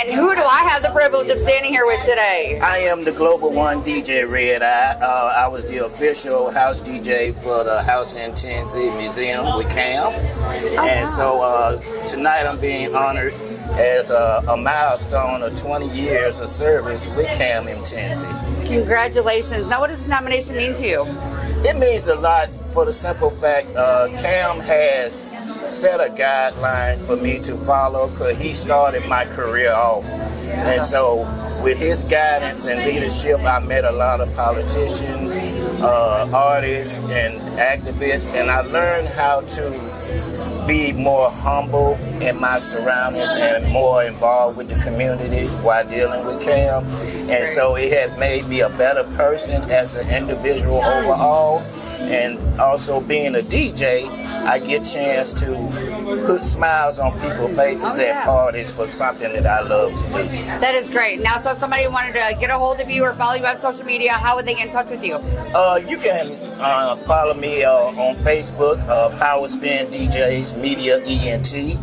and who do I have the privilege of standing here with today? I am the Global One DJ Red Eye. Uh, I was the official house DJ for the House of Mtenzi Museum with Cam. Oh, and so uh, tonight I'm being honored as a, a, milestone of 20 years of service with Cam in Tennessee. Congratulations. Now, what does the nomination mean to you? It means a lot for the simple fact uh, Cam has set a guideline for me to follow because he started my career off. And so with his guidance and leadership, I met a lot of politicians, uh, artists, and activists, and I learned how to be more humble in my surroundings and more involved with the community while dealing with Cam. And so it had made me a better person as an individual overall and also being a DJ, I get a chance to put smiles on people's faces oh, yeah. at parties for something that I love to do. That is great. Now, so if somebody wanted to get a hold of you or follow you on social media, how would they get in touch with you? Uh, you can uh, follow me uh, on Facebook, uh, Power Spin DJs Media ENT,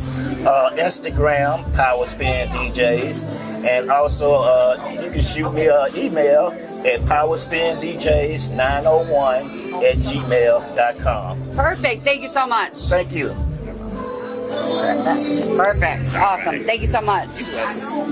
uh, Instagram, Power Spin DJs, and also uh, you can shoot me an email at powerspindjs901 at gmail.com. Perfect. Thank you so much. Thank you. Perfect. Awesome. Thank you so much.